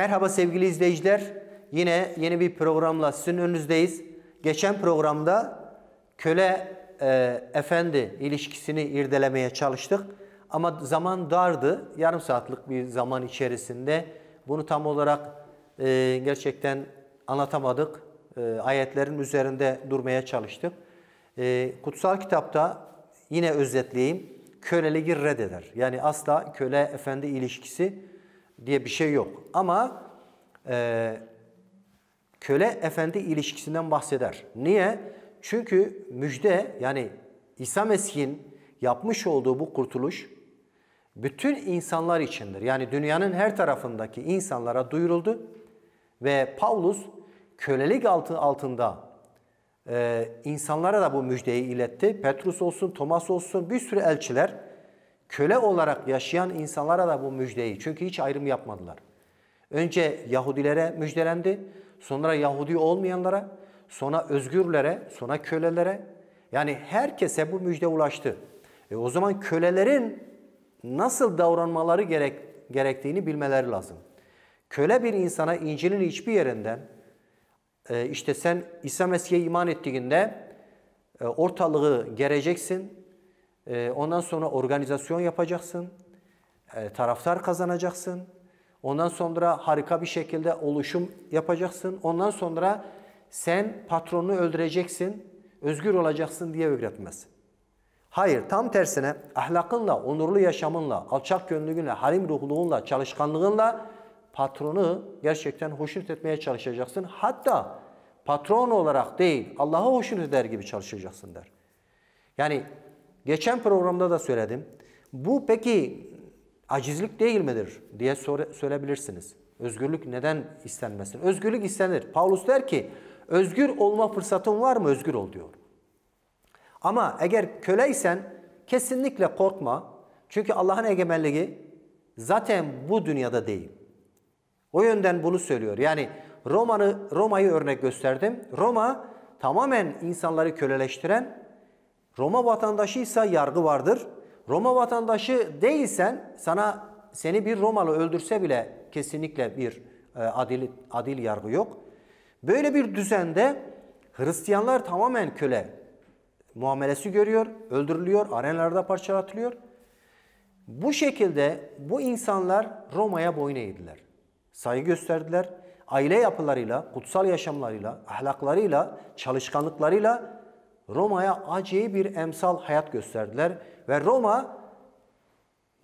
Merhaba sevgili izleyiciler. Yine yeni bir programla sizin önünüzdeyiz. Geçen programda köle e, efendi ilişkisini irdelemeye çalıştık. Ama zaman dardı. Yarım saatlik bir zaman içerisinde bunu tam olarak e, gerçekten anlatamadık. E, ayetlerin üzerinde durmaya çalıştık. E, kutsal kitapta yine özetleyeyim. Köleliği reddeder. Yani asla köle efendi ilişkisi diye bir şey yok. Ama e, köle efendi ilişkisinden bahseder. Niye? Çünkü müjde yani İsa Mesih'in yapmış olduğu bu kurtuluş bütün insanlar içindir. Yani dünyanın her tarafındaki insanlara duyuruldu ve Paulus kölelik altı, altında e, insanlara da bu müjdeyi iletti. Petrus olsun, Thomas olsun bir sürü elçiler köle olarak yaşayan insanlara da bu müjdeyi çünkü hiç ayrım yapmadılar. Önce Yahudilere müjdelendi, sonra Yahudi olmayanlara, sonra özgürlere, sonra kölelere. Yani herkese bu müjde ulaştı. E o zaman kölelerin nasıl davranmaları gerek, gerektiğini bilmeleri lazım. Köle bir insana İncil'in hiçbir yerinden e, işte sen İsa Mesih'e iman ettiğinde e, ortalığı gereceksin, e, ondan sonra organizasyon yapacaksın, e, taraftar kazanacaksın, ondan sonra harika bir şekilde oluşum yapacaksın, ondan sonra sen patronunu öldüreceksin, özgür olacaksın diye öğretmez. Hayır, tam tersine ahlakınla, onurlu yaşamınla, alçak gönlülüğünle, halim ruhluğunla, çalışkanlığınla patronu gerçekten hoşnut etmeye çalışacaksın. Hatta patron olarak değil, Allah'a hoşnut eder gibi çalışacaksın der. Yani geçen programda da söyledim. Bu peki acizlik değil midir diye söyleyebilirsiniz. Özgürlük neden istenmesin? Özgürlük istenir. Paulus der ki özgür olma fırsatın var mı? Özgür ol diyor. Ama eğer köleysen kesinlikle korkma. Çünkü Allah'ın egemenliği zaten bu dünyada değil. O yönden bunu söylüyor. Yani Roma'nı Roma'yı örnek gösterdim. Roma tamamen insanları köleleştiren, Roma vatandaşıysa yargı vardır. Roma vatandaşı değilsen sana seni bir Romalı öldürse bile kesinlikle bir e, adil adil yargı yok. Böyle bir düzende Hristiyanlar tamamen köle muamelesi görüyor, öldürülüyor, arenalarda parçalatılıyor. Bu şekilde bu insanlar Roma'ya boyun eğdiler. Saygı gösterdiler. Aile yapılarıyla, kutsal yaşamlarıyla, ahlaklarıyla, çalışkanlıklarıyla Roma'ya acayip bir emsal hayat gösterdiler. Ve Roma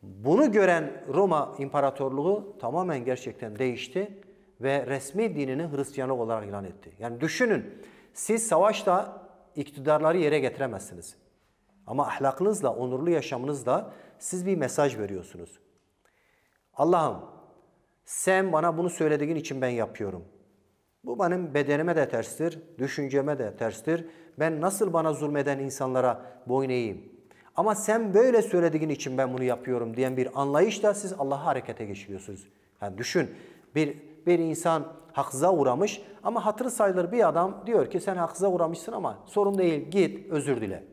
bunu gören Roma İmparatorluğu tamamen gerçekten değişti ve resmi dinini Hristiyanlık olarak ilan etti. Yani düşünün siz savaşta iktidarları yere getiremezsiniz. Ama ahlakınızla, onurlu yaşamınızla siz bir mesaj veriyorsunuz. Allah'ım sen bana bunu söylediğin için ben yapıyorum. Bu benim bedenime de terstir, düşünceme de terstir. Ben nasıl bana zulmeden insanlara boyun eğeyim? Ama sen böyle söylediğin için ben bunu yapıyorum diyen bir anlayışla siz Allah'a harekete geçiriyorsunuz. Yani düşün bir, bir insan haksıza uğramış ama hatırı sayılır bir adam diyor ki sen haksıza uğramışsın ama sorun değil git özür dile.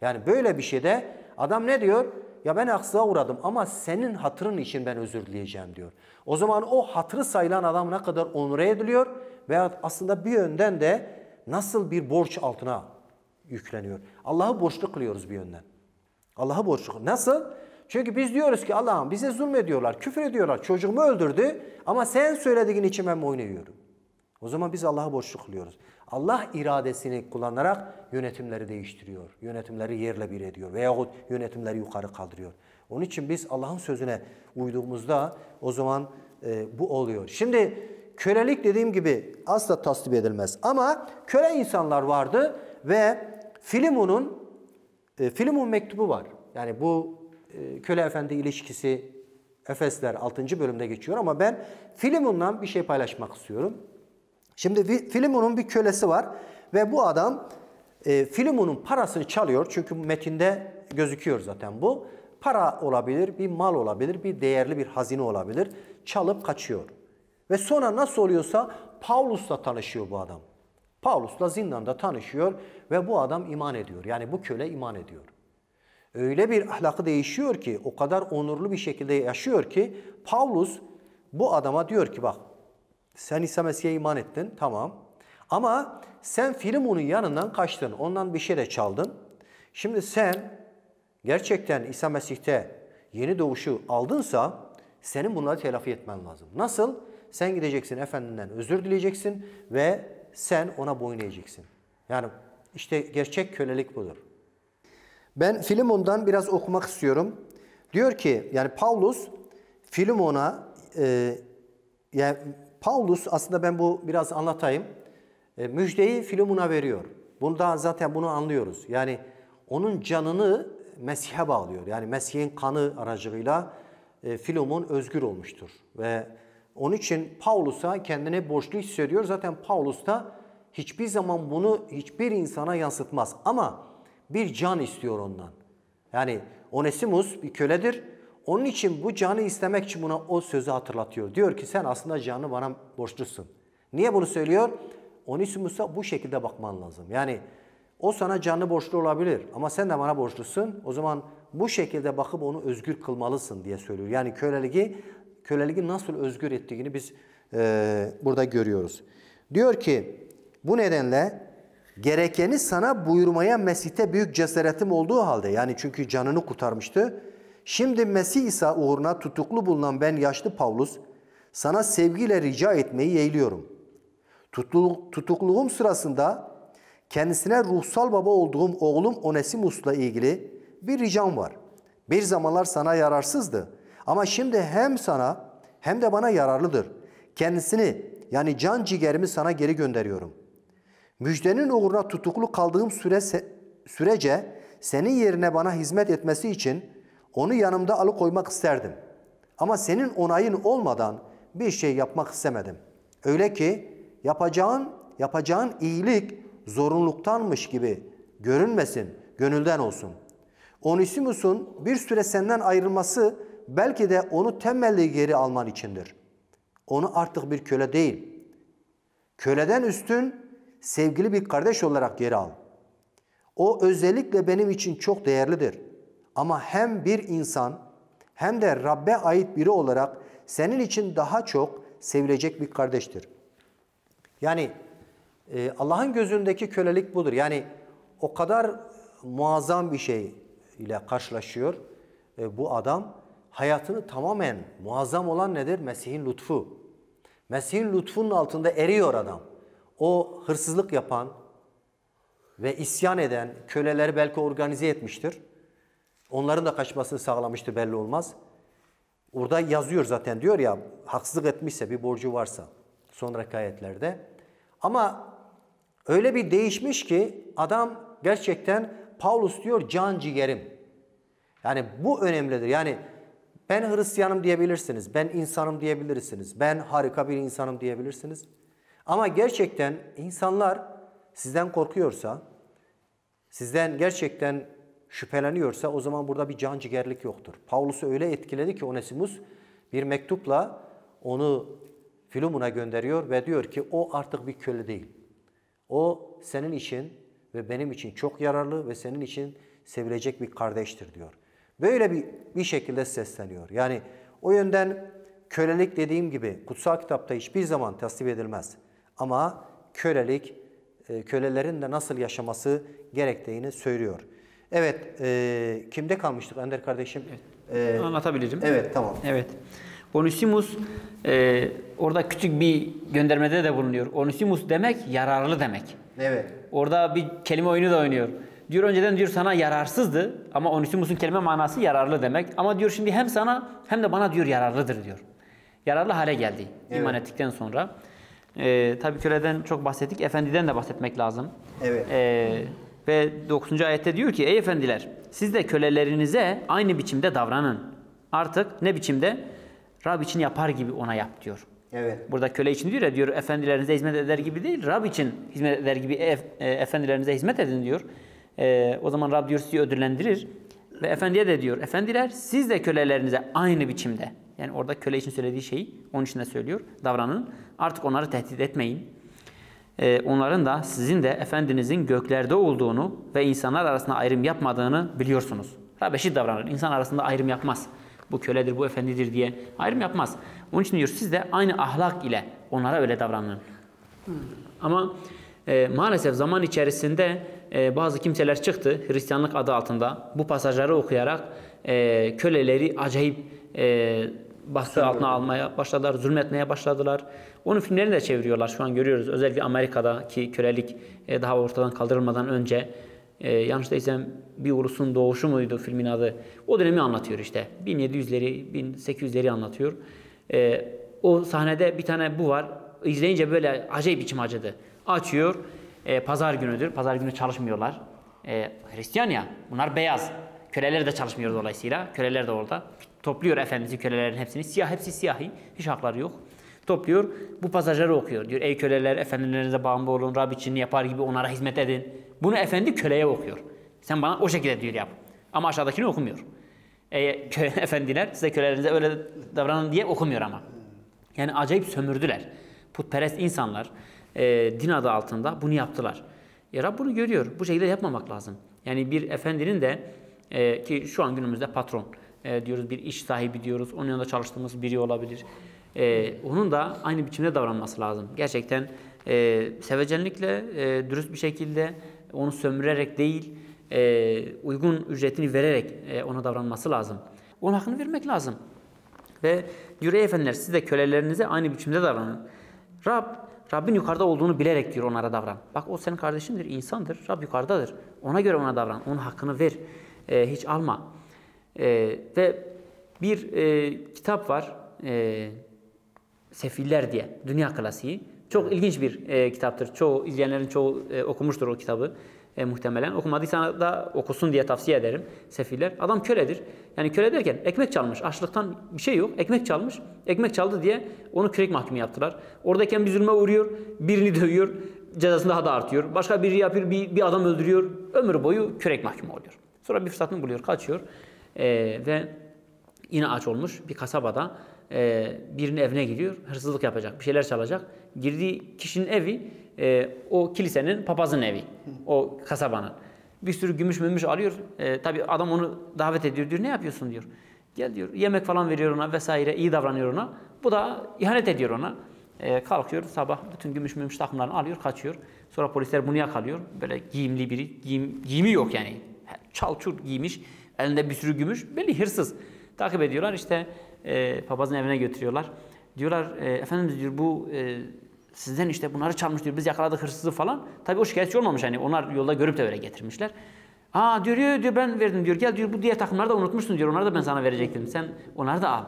Yani böyle bir şeyde adam ne diyor? Ya ben haksıza uğradım ama senin hatırın için ben özür dileyeceğim diyor. O zaman o hatırı sayılan adam ne kadar onure ediliyor veya aslında bir yönden de nasıl bir borç altına yükleniyor. Allah'ı borçlu kılıyoruz bir yönden. Allah'ı borçlu. Nasıl? Çünkü biz diyoruz ki Allah'ım bize zulmediyorlar, küfür ediyorlar, çocuğumu öldürdü ama sen söylediğin için ben boyun eğiyorum. O zaman biz Allah'ı borçlu kılıyoruz. Allah iradesini kullanarak yönetimleri değiştiriyor. Yönetimleri yerle bir ediyor veyahut yönetimleri yukarı kaldırıyor. Onun için biz Allah'ın sözüne uyduğumuzda o zaman e, bu oluyor. Şimdi kölelik dediğim gibi asla tasvip edilmez. Ama köle insanlar vardı ve Filimon'un e, Filimon mektubu var. Yani bu e, köle efendi ilişkisi Efesler 6. bölümde geçiyor ama ben Filimon'dan bir şey paylaşmak istiyorum. Şimdi Filimon'un bir kölesi var ve bu adam e, Filimon'un parasını çalıyor çünkü metinde gözüküyor zaten bu. Para olabilir, bir mal olabilir, bir değerli bir hazine olabilir. Çalıp kaçıyor. Ve sonra nasıl oluyorsa Paulus'la tanışıyor bu adam. Paulus'la zindanda tanışıyor ve bu adam iman ediyor. Yani bu köle iman ediyor öyle bir ahlakı değişiyor ki, o kadar onurlu bir şekilde yaşıyor ki Paulus bu adama diyor ki bak sen İsa Mesih'e iman ettin tamam. Ama sen Filemon'un yanından kaçtın. Ondan bir şey de çaldın. Şimdi sen gerçekten İsa Mesih'te yeni doğuşu aldınsa senin bunları telafi etmen lazım. Nasıl? Sen gideceksin efendinden özür dileyeceksin ve sen ona boyun eğeceksin. Yani işte gerçek kölelik budur. Ben Filemon'dan biraz okumak istiyorum. Diyor ki yani Paulus Filemon'a e, yani Paulus aslında ben bu biraz anlatayım. E, müjdeyi Filemon'a veriyor. Bunda zaten bunu anlıyoruz. Yani onun canını Mesih'e bağlıyor. Yani Mesih'in kanı aracılığıyla e, Filemon özgür olmuştur. Ve onun için Paulus'a kendini borçlu hissediyor. Zaten Paulus da hiçbir zaman bunu hiçbir insana yansıtmaz. Ama bir can istiyor ondan. Yani Onesimus bir köledir. Onun için bu canı istemek için buna o sözü hatırlatıyor. Diyor ki sen aslında canı bana borçlusun. Niye bunu söylüyor? Onesimus'a bu şekilde bakman lazım. Yani o sana canlı borçlu olabilir ama sen de bana borçlusun. O zaman bu şekilde bakıp onu özgür kılmalısın diye söylüyor. Yani köleliği, köleliği nasıl özgür ettiğini biz e, burada görüyoruz. Diyor ki bu nedenle gerekeni sana buyurmaya Mesih'te büyük cesaretim olduğu halde yani çünkü canını kurtarmıştı. Şimdi Mesih İsa uğruna tutuklu bulunan ben yaşlı Pavlus sana sevgiyle rica etmeyi yeğliyorum. Tutukluğum sırasında kendisine ruhsal baba olduğum oğlum Onesimus'la ilgili bir ricam var. Bir zamanlar sana yararsızdı ama şimdi hem sana hem de bana yararlıdır. Kendisini yani can ciğerimi sana geri gönderiyorum. Müjdenin uğruna tutuklu kaldığım süre, sürece senin yerine bana hizmet etmesi için onu yanımda alıkoymak isterdim. Ama senin onayın olmadan bir şey yapmak istemedim. Öyle ki yapacağın yapacağın iyilik zorunluluktanmış gibi görünmesin, gönülden olsun. Onisimus'un bir süre senden ayrılması belki de onu temelli geri alman içindir. Onu artık bir köle değil, köleden üstün sevgili bir kardeş olarak geri al. O özellikle benim için çok değerlidir. Ama hem bir insan hem de Rabbe ait biri olarak senin için daha çok sevilecek bir kardeştir. Yani e, Allah'ın gözündeki kölelik budur. Yani o kadar muazzam bir şey ile karşılaşıyor e, bu adam. Hayatını tamamen muazzam olan nedir? Mesih'in lütfu. Mesih'in lütfunun altında eriyor adam. O hırsızlık yapan ve isyan eden köleleri belki organize etmiştir. Onların da kaçmasını sağlamıştır belli olmaz. Orada yazıyor zaten diyor ya haksızlık etmişse bir borcu varsa sonraki ayetlerde. Ama öyle bir değişmiş ki adam gerçekten Paulus diyor can ciğerim. Yani bu önemlidir. Yani ben Hristiyanım diyebilirsiniz. Ben insanım diyebilirsiniz. Ben harika bir insanım diyebilirsiniz. Ama gerçekten insanlar sizden korkuyorsa, sizden gerçekten şüpheleniyorsa o zaman burada bir can ciğerlik yoktur. Paulus'u öyle etkiledi ki Onesimus bir mektupla onu Filumun'a gönderiyor ve diyor ki o artık bir köle değil. O senin için ve benim için çok yararlı ve senin için sevilecek bir kardeştir diyor. Böyle bir, bir şekilde sesleniyor. Yani o yönden kölelik dediğim gibi kutsal kitapta hiçbir zaman tasvip edilmez. Ama kölelik, e, kölelerin de nasıl yaşaması gerektiğini söylüyor. Evet, e, kimde kalmıştık Ender kardeşim? Evet. E, Anlatabilirim. Evet, tamam. Evet. Onesimus e, orada küçük bir göndermede de bulunuyor. Onesimus demek yararlı demek. Evet. Orada bir kelime oyunu da oynuyor. Diyor önceden diyor sana yararsızdı ama Onesimus'un kelime manası yararlı demek. Ama diyor şimdi hem sana hem de bana diyor yararlıdır diyor. Yararlı hale geldi evet. iman ettikten sonra. Ee, tabii köleden çok bahsettik. Efendiden de bahsetmek lazım. Evet. Ee, ve 9. ayette diyor ki ey efendiler siz de kölelerinize aynı biçimde davranın. Artık ne biçimde? Rab için yapar gibi ona yap diyor. Evet. Burada köle için diyor ya diyor efendilerinize hizmet eder gibi değil. Rab için hizmet eder gibi e, e, efendilerinize hizmet edin diyor. E, o zaman Rab diyor sizi ödüllendirir. Ve efendiye de diyor efendiler siz de kölelerinize aynı biçimde yani orada köle için söylediği şeyi onun için de söylüyor. Davranın. Artık onları tehdit etmeyin. Ee, onların da sizin de Efendinizin göklerde olduğunu ve insanlar arasında ayrım yapmadığını biliyorsunuz. Rab eşit davranır. İnsan arasında ayrım yapmaz. Bu köledir, bu efendidir diye ayrım yapmaz. Onun için diyor siz de aynı ahlak ile onlara öyle davranın. Ama e, maalesef zaman içerisinde e, bazı kimseler çıktı Hristiyanlık adı altında bu pasajları okuyarak e, köleleri acayip e, baskı altına almaya başladılar, zulmetmeye başladılar. Onun filmlerini de çeviriyorlar şu an görüyoruz. Özellikle Amerika'daki kölelik e, daha ortadan kaldırılmadan önce e, yanlış değilsem bir ulusun doğuşu muydu filmin adı. O dönemi anlatıyor işte. 1700'leri, 1800'leri anlatıyor. E, o sahnede bir tane bu var. İzleyince böyle acayip içim acıdı. Açıyor. E, pazar günüdür. Pazar günü çalışmıyorlar. E, Hristiyan ya. Bunlar beyaz. Köleler de çalışmıyor dolayısıyla. Köleler de orada. Topluyor efendisi kölelerin hepsini. Siyah hepsi siyahi. Hiç hakları yok. Topluyor. Bu pasajları okuyor. Diyor ey köleler efendilerinize bağımlı olun. Rab için yapar gibi onlara hizmet edin. Bunu efendi köleye okuyor. Sen bana o şekilde diyor yap. Ama aşağıdakini okumuyor. E, köle, efendiler size kölelerinize öyle davranın diye okumuyor ama. Yani acayip sömürdüler. Putperest insanlar e, din adı altında bunu yaptılar. E, Rab bunu görüyor. Bu şekilde yapmamak lazım. Yani bir efendinin de e, ki şu an günümüzde patron e, diyoruz, bir iş sahibi diyoruz. Onun yanında çalıştığımız biri olabilir. E, onun da aynı biçimde davranması lazım. Gerçekten e, sevecenlikle, e, dürüst bir şekilde onu sömürerek değil, e, uygun ücretini vererek e, ona davranması lazım. Onun hakkını vermek lazım. Ve diyor efendiler siz de kölelerinize aynı biçimde davranın. Rab, Rabbin yukarıda olduğunu bilerek diyor onlara davran. Bak o senin kardeşindir, insandır. Rab yukarıdadır. Ona göre ona davran. Onun hakkını ver. E, hiç alma. E, ve bir e, kitap var. E, Sefiller diye. Dünya klasiği. Çok ilginç bir e, kitaptır. Çoğu izleyenlerin çoğu e, okumuştur o kitabı e, muhtemelen. Okumadıysa da okusun diye tavsiye ederim. Sefiller. Adam köledir. Yani köle derken ekmek çalmış. Açlıktan bir şey yok. Ekmek çalmış. Ekmek çaldı diye onu kürek mahkumu yaptılar. Oradayken bir zulme uğruyor. Birini dövüyor. Cezasını daha da artıyor. Başka biri yapıyor. Bir, bir adam öldürüyor. Ömür boyu kürek mahkumu oluyor. Sonra bir fırsatını buluyor. Kaçıyor. E, ve yine aç olmuş bir kasabada e, birinin evine gidiyor. Hırsızlık yapacak. Bir şeyler çalacak. Girdiği kişinin evi e, o kilisenin papazın evi. O kasabanın. Bir sürü gümüş mümüş alıyor. E, tabii adam onu davet ediyor diyor. Ne yapıyorsun diyor. Gel diyor. Yemek falan veriyor ona vesaire. iyi davranıyor ona. Bu da ihanet ediyor ona. E, kalkıyor sabah bütün gümüş mümüş takımlarını alıyor kaçıyor. Sonra polisler bunu yakalıyor. Böyle giyimli biri. Giyim, giyimi yok yani. Çalçur giymiş. Elinde bir sürü gümüş. Belli hırsız. Takip ediyorlar işte e, papazın evine götürüyorlar. Diyorlar e, efendim diyor bu e, sizden işte bunları çalmış diyor. Biz yakaladık hırsızı falan. Tabii o şikayetçi olmamış hani onlar yolda görüp de öyle getirmişler. Aa diyor diyor, diyor ben verdim diyor. Gel diyor bu diğer takımları da unutmuşsun diyor. Onları da ben sana verecektim. Sen onları da al.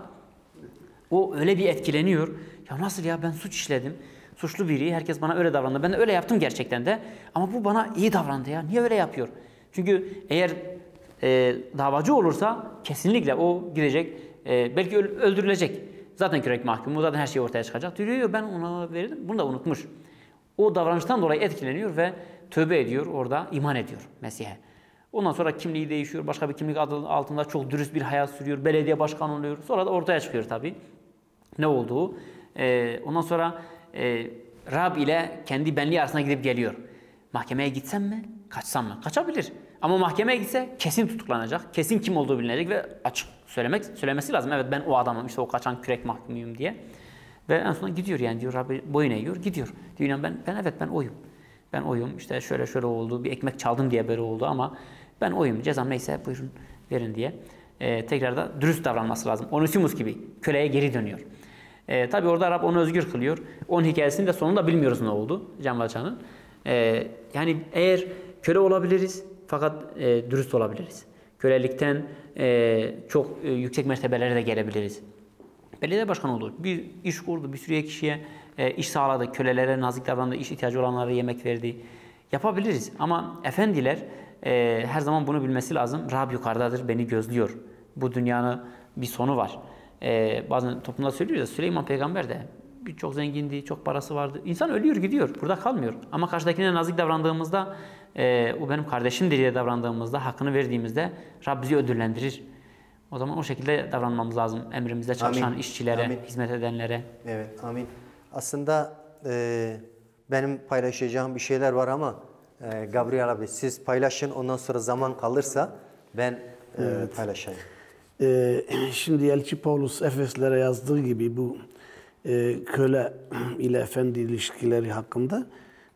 O öyle bir etkileniyor. Ya nasıl ya ben suç işledim. Suçlu biri. Herkes bana öyle davrandı. Ben de öyle yaptım gerçekten de. Ama bu bana iyi davrandı ya. Niye öyle yapıyor? Çünkü eğer e, davacı olursa kesinlikle o gidecek. E, belki öldürülecek. Zaten kürek mahkumu. Zaten her şey ortaya çıkacak. Diyor yo ben ona verdim. Bunu da unutmuş. O davranıştan dolayı etkileniyor ve tövbe ediyor orada. iman ediyor Mesih'e. Ondan sonra kimliği değişiyor. Başka bir kimlik adı altında çok dürüst bir hayat sürüyor. Belediye başkanı oluyor. Sonra da ortaya çıkıyor tabii. Ne olduğu. Ee, ondan sonra e, Rab ile kendi benliği arasına gidip geliyor. Mahkemeye gitsem mi? Kaçsam mı? Kaçabilir. Ama mahkemeye gitse kesin tutuklanacak. Kesin kim olduğu bilinecek ve açık söylemek söylemesi lazım. Evet ben o adamım işte o kaçan kürek mahkumuyum diye. Ve en sonunda gidiyor yani diyor Rabbi boyun eğiyor gidiyor. Diyor ben, ben evet ben oyum. Ben oyum işte şöyle şöyle oldu bir ekmek çaldım diye böyle oldu ama ben oyum cezam neyse buyurun verin diye. Ee, tekrar da dürüst davranması lazım. Onesimus gibi köleye geri dönüyor. Ee, Tabi orada Rab onu özgür kılıyor. Onun hikayesini de sonunda bilmiyoruz ne oldu Can Valçan'ın. Ee, yani eğer köle olabiliriz fakat e, dürüst olabiliriz. Kölelikten e, çok e, yüksek mertebelere de gelebiliriz. Belediye başkanı oldu. Bir iş kurdu, bir sürü kişiye e, iş sağladı. Kölelere nazik davrandı, iş ihtiyacı olanlara yemek verdi. Yapabiliriz ama efendiler e, her zaman bunu bilmesi lazım. Rab yukarıdadır, beni gözlüyor. Bu dünyanın bir sonu var. E, bazen toplumda söylüyoruz ya Süleyman peygamber de çok zengindi, çok parası vardı. İnsan ölüyor gidiyor, burada kalmıyor. Ama karşıdakine nazik davrandığımızda e, o benim kardeşimdir diye davrandığımızda, hakkını verdiğimizde Rab bizi ödüllendirir. O zaman o şekilde davranmamız lazım. Emrimizde çalışan amin. işçilere, amin. hizmet edenlere. Evet, amin. Aslında e, benim paylaşacağım bir şeyler var ama e, Gabriel abi siz paylaşın ondan sonra zaman kalırsa ben e, evet. paylaşayım. Ee, şimdi Elçi Paulus Efeslere yazdığı gibi bu e, köle ile efendi ilişkileri hakkında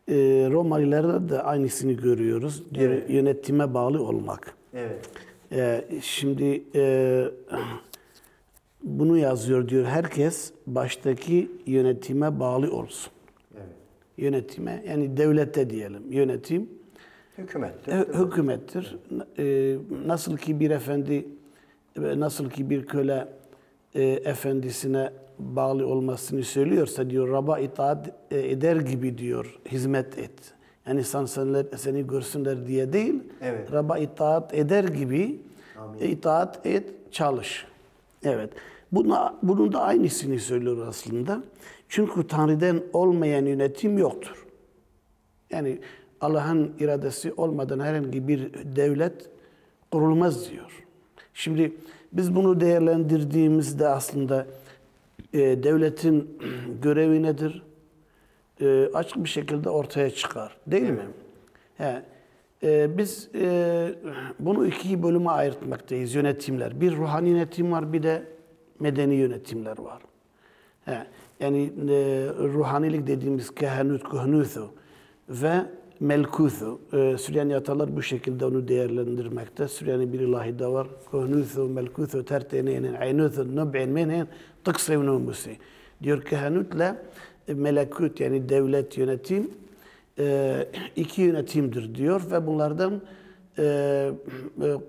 e, Romalilerde de aynısını görüyoruz. Diyor, Yönetime bağlı olmak. Evet. Ee, şimdi e, bunu yazıyor diyor. Herkes baştaki yönetime bağlı olsun. Evet. Yönetime yani devlette diyelim. Yönetim Hükümettir. Hü- hükümettir. Ee, nasıl ki bir efendi, e, nasıl ki bir köle e, efendisine bağlı olmasını söylüyorsa diyor, Rab'a itaat e, eder gibi diyor, hizmet et. Yani insanlar seni görsünler diye değil, Evet. Rab'a itaat eder gibi e, itaat et, çalış. Evet. Buna, bunun da aynısını söylüyor aslında. Çünkü Tanrı'dan olmayan yönetim yoktur. Yani Allah'ın iradesi olmadan herhangi bir devlet kurulmaz diyor. Şimdi biz bunu değerlendirdiğimizde aslında e, devletin görevi nedir? E, açık bir şekilde ortaya çıkar. Değil mi? He. E, biz e, bunu iki bölüme ayırtmaktayız yönetimler. Bir ruhani yönetim var, bir de medeni yönetimler var. He, yani e, ruhanilik dediğimiz kehanut, kuhnuthu ve melkuthu. E, Süryani atalar bu şekilde onu değerlendirmekte. Süryani bir ilahi de var. Kuhnuthu, melkuthu, tertenenin, aynuthu, nub'in, menen, tıksevun umusi. Diyor kehanutla e, melekut yani devlet yönetim e, iki yönetimdir diyor ve bunlardan e, e,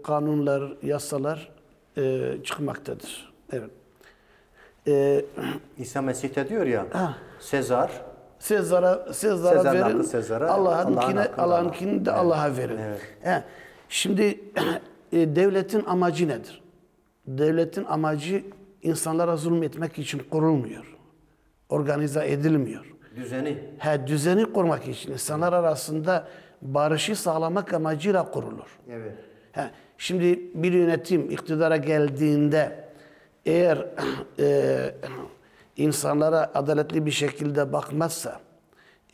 kanunlar, yasalar e, çıkmaktadır. Evet. E, İsa Mesih de diyor ya, Sezar, Sezar'a Sezar'a Sezar'ın verin. Sezar'a, Allah'ınkine Allah'ın hakkı Allah'ınkini de Allah'a. Allah'a verin. Evet. He. Şimdi e, devletin amacı nedir? Devletin amacı insanlara zulmetmek için kurulmuyor. Organize edilmiyor. düzeni. He, düzeni kurmak için insanlar arasında barışı sağlamak amacıyla kurulur. Evet. Ha, şimdi bir yönetim iktidara geldiğinde eğer e, insanlara adaletli bir şekilde bakmazsa,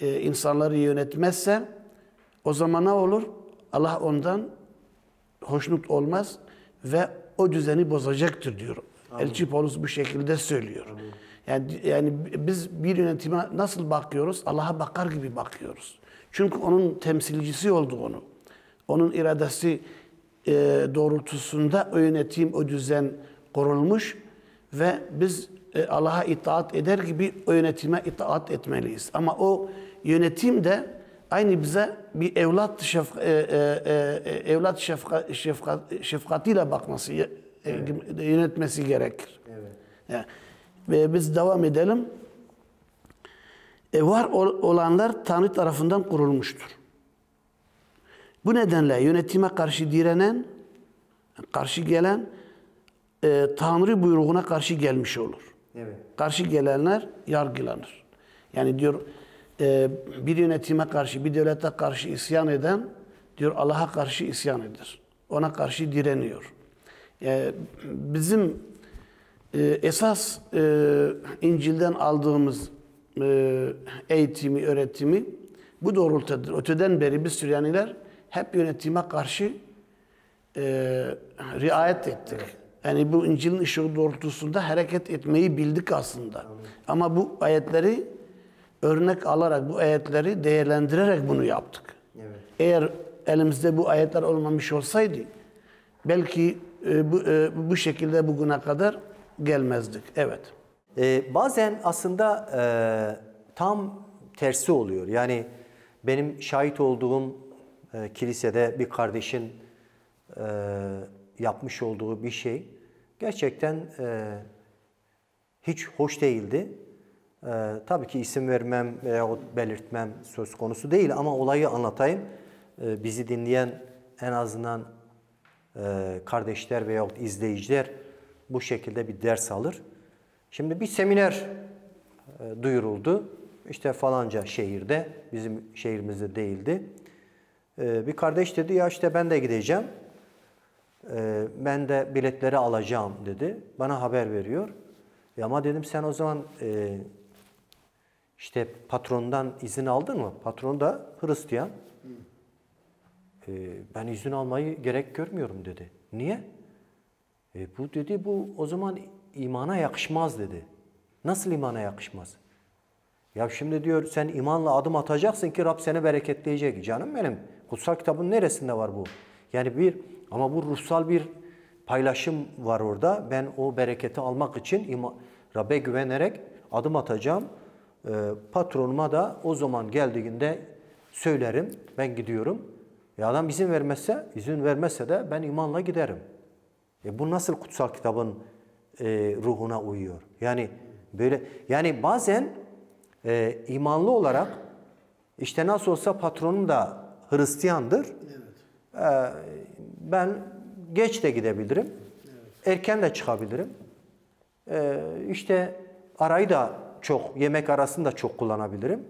e, insanları yönetmezse o zaman ne olur? Allah ondan hoşnut olmaz ve o düzeni bozacaktır diyor. Elçi Paulus bu şekilde söylüyor. Yani yani biz bir yönetime nasıl bakıyoruz? Allah'a bakar gibi bakıyoruz. Çünkü onun temsilcisi oldu onu. Onun iradesi e, doğrultusunda o yönetim, o düzen kurulmuş ve biz Allah'a itaat eder gibi o yönetime itaat etmeliyiz. Ama o yönetim de aynı bize bir evlat şef, e, e, e, evlat şefka, şefka, şefkatiyle bakması, e, yönetmesi gerekir. Evet. Yani, ve biz devam edelim. E, var ol- olanlar Tanrı tarafından kurulmuştur. Bu nedenle yönetime karşı direnen, karşı gelen e, Tanrı buyruğuna karşı gelmiş olur. Evet. Karşı gelenler yargılanır. Yani diyor e, bir yönetime karşı, bir devlete karşı isyan eden diyor Allah'a karşı isyan eder. Ona karşı direniyor. E, bizim e, esas İncil'den aldığımız eğitimi, öğretimi bu doğrultudadır. Öteden beri biz Süryaniler hep yönetime karşı riayet ettik. Yani bu İncil'in ışığı doğrultusunda hareket etmeyi bildik aslında. Ama bu ayetleri örnek alarak, bu ayetleri değerlendirerek bunu yaptık. Evet. Eğer elimizde bu ayetler olmamış olsaydı belki e, bu, e, bu şekilde bugüne kadar gelmezdik. Evet. Ee, bazen aslında e, tam tersi oluyor. Yani benim şahit olduğum e, kilisede bir kardeşin e, yapmış olduğu bir şey gerçekten e, hiç hoş değildi. E, tabii ki isim vermem veya belirtmem söz konusu değil ama olayı anlatayım. E, bizi dinleyen en azından e, kardeşler veya izleyiciler bu şekilde bir ders alır. Şimdi bir seminer e, duyuruldu. İşte falanca şehirde, bizim şehrimizde değildi. E, bir kardeş dedi ya işte ben de gideceğim. E, ben de biletleri alacağım dedi. Bana haber veriyor. Ya ama dedim sen o zaman e, işte patrondan izin aldın mı? Patron da Hristiyan. E, ben izin almayı gerek görmüyorum dedi. Niye? E bu dedi bu o zaman imana yakışmaz dedi. Nasıl imana yakışmaz? Ya şimdi diyor sen imanla adım atacaksın ki Rab seni bereketleyecek. Canım benim kutsal kitabın neresinde var bu? Yani bir ama bu ruhsal bir paylaşım var orada. Ben o bereketi almak için Rab'be güvenerek adım atacağım. Ee, patronuma da o zaman geldiğinde söylerim. Ben gidiyorum. E adam izin vermezse, izin vermezse de ben imanla giderim. E bu nasıl kutsal kitabın e, ruhuna uyuyor? Yani böyle yani bazen e, imanlı olarak işte nasıl olsa patronum da Hristiyandır. E, ben geç de gidebilirim. Erken de çıkabilirim. E, işte arayı da çok, yemek arasını da çok kullanabilirim.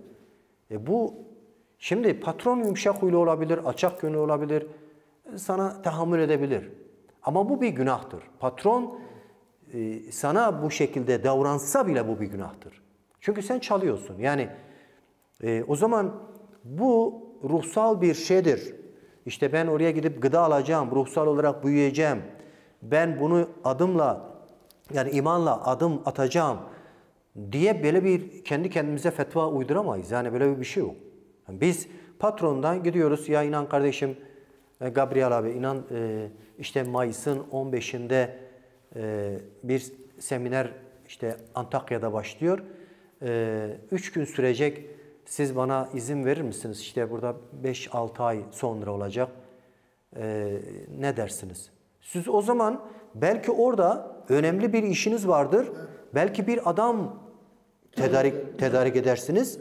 E bu şimdi patron yumuşak huylu olabilir, açık gönlü olabilir. Sana tahammül edebilir. Ama bu bir günahtır. Patron e, sana bu şekilde davransa bile bu bir günahtır. Çünkü sen çalıyorsun. Yani e, o zaman bu ruhsal bir şeydir. İşte ben oraya gidip gıda alacağım, ruhsal olarak büyüyeceğim. Ben bunu adımla yani imanla adım atacağım diye böyle bir kendi kendimize fetva uyduramayız. Yani böyle bir şey yok. Yani biz patrondan gidiyoruz ya inan kardeşim e, Gabriel abi inan e, işte Mayıs'ın 15'inde e, bir seminer işte Antakya'da başlıyor. Üç gün sürecek. Siz bana izin verir misiniz? İşte burada 5-6 ay sonra olacak. E, ne dersiniz? Siz o zaman belki orada önemli bir işiniz vardır. Belki bir adam tedarik tedarik edersiniz.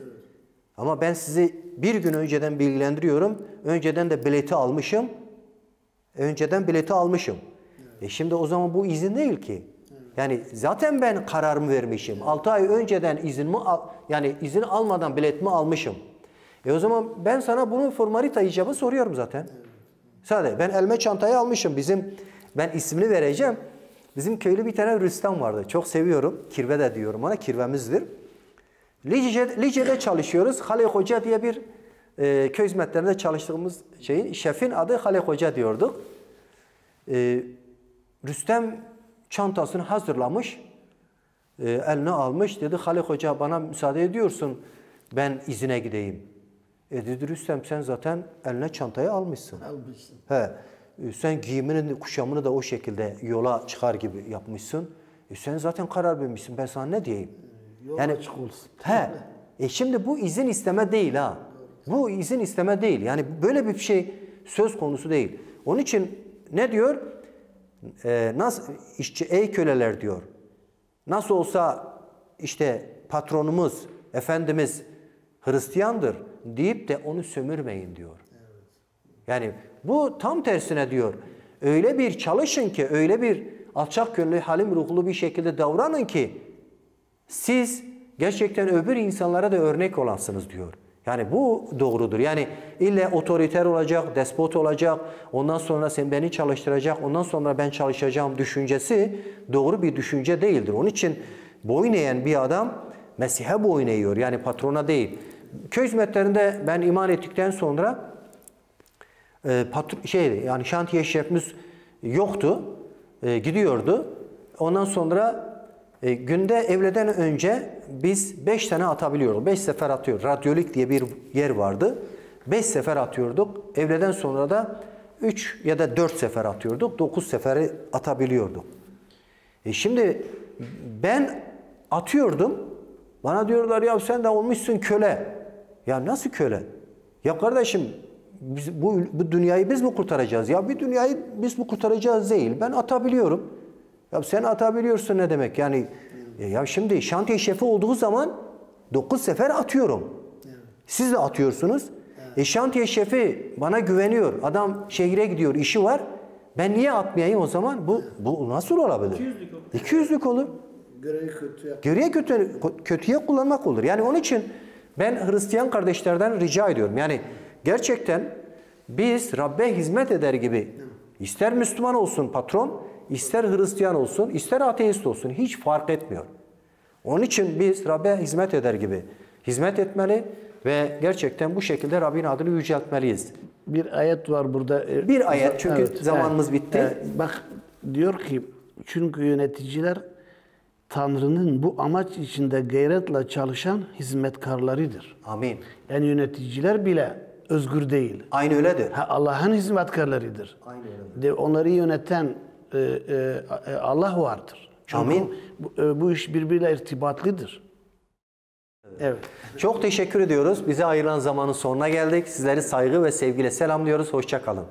Ama ben sizi bir gün önceden bilgilendiriyorum. Önceden de bileti almışım. Önceden bileti almışım. E şimdi o zaman bu izin değil ki. Yani zaten ben kararımı vermişim. 6 ay önceden izinimi al, yani izin almadan biletimi almışım. E o zaman ben sana bunu formalite icabı soruyorum zaten. Sadece ben elme çantayı almışım. Bizim ben ismini vereceğim. Bizim köylü bir tane Rüstem vardı. Çok seviyorum. Kirve de diyorum ona. Kirvemizdir. Lice, Lice'de çalışıyoruz. Halil Hoca diye bir e, köy hizmetlerinde çalıştığımız şeyin şefin adı Halil Hoca diyorduk. E, Rüstem çantasını hazırlamış. E, eline almış. Dedi Halil Hoca bana müsaade ediyorsun. Ben izine gideyim. E dedi Rüstem sen zaten eline çantayı almışsın. Almışsın. He. E, Sen giyimini, kuşamını da o şekilde yola çıkar gibi yapmışsın. E sen zaten karar vermişsin. Ben sana ne diyeyim? Yol açık olsun. He. E şimdi bu izin isteme değil ha. Bu izin isteme değil. Yani böyle bir şey söz konusu değil. Onun için ne diyor? Ee, nasıl işçi ey köleler diyor. Nasıl olsa işte patronumuz, efendimiz Hristiyandır deyip de onu sömürmeyin diyor. Yani bu tam tersine diyor. Öyle bir çalışın ki, öyle bir alçak gönüllü, halim ruhlu bir şekilde davranın ki siz gerçekten öbür insanlara da örnek olansınız diyor. Yani bu doğrudur. Yani ille otoriter olacak, despot olacak, ondan sonra sen beni çalıştıracak, ondan sonra ben çalışacağım düşüncesi doğru bir düşünce değildir. Onun için boyun eğen bir adam Mesih'e boyun eğiyor. Yani patrona değil. Köy hizmetlerinde ben iman ettikten sonra e, patr- şeydi yani şantiye şefimiz yoktu. E, gidiyordu. Ondan sonra e, günde evleden önce biz 5 tane atabiliyoruz. 5 sefer atıyor. Radyolik diye bir yer vardı. 5 sefer atıyorduk. Evleden sonra da 3 ya da 4 sefer atıyorduk. 9 seferi atabiliyorduk. E şimdi ben atıyordum. Bana diyorlar ya sen de olmuşsun köle. Ya nasıl köle? Ya kardeşim biz, bu, bu dünyayı biz mi kurtaracağız? Ya bir dünyayı biz mi kurtaracağız değil. Ben atabiliyorum. Ya sen atabiliyorsun ne demek? Yani e, ya şimdi şantiye şefi olduğu zaman 9 sefer atıyorum. Siz de atıyorsunuz. E şantiye şefi bana güveniyor. Adam şehire gidiyor, işi var. Ben niye atmayayım o zaman? Bu bu nasıl olabilir? 200'lük olur. 200'lük olur. Görevi kötü yap. Geriye kötü, kötüye kullanmak olur. Yani onun için ben Hristiyan kardeşlerden rica ediyorum. Yani gerçekten biz Rabbe hizmet eder gibi ister Müslüman olsun patron, ister Hristiyan olsun, ister ateist olsun hiç fark etmiyor. Onun için biz Rabbe hizmet eder gibi hizmet etmeli ve gerçekten bu şekilde Rabbin adını yüceltmeliyiz. Bir ayet var burada. Bir ayet çünkü zamanımız bitti. Bak diyor ki Çünkü yöneticiler Tanrı'nın bu amaç içinde gayretle çalışan hizmetkarlarıdır. Amin. Yani yöneticiler bile özgür değil. Aynı öyledir. Ha, Allah'ın hizmetkarlarıdır. Aynı öyledir. De onları yöneten e, e, e, Allah vardır. Çünkü Amin. Bu, e, bu iş birbiriyle irtibatlıdır. Evet. Çok teşekkür ediyoruz. Bize ayrılan zamanın sonuna geldik. Sizleri saygı ve sevgiyle selamlıyoruz. Hoşça kalın.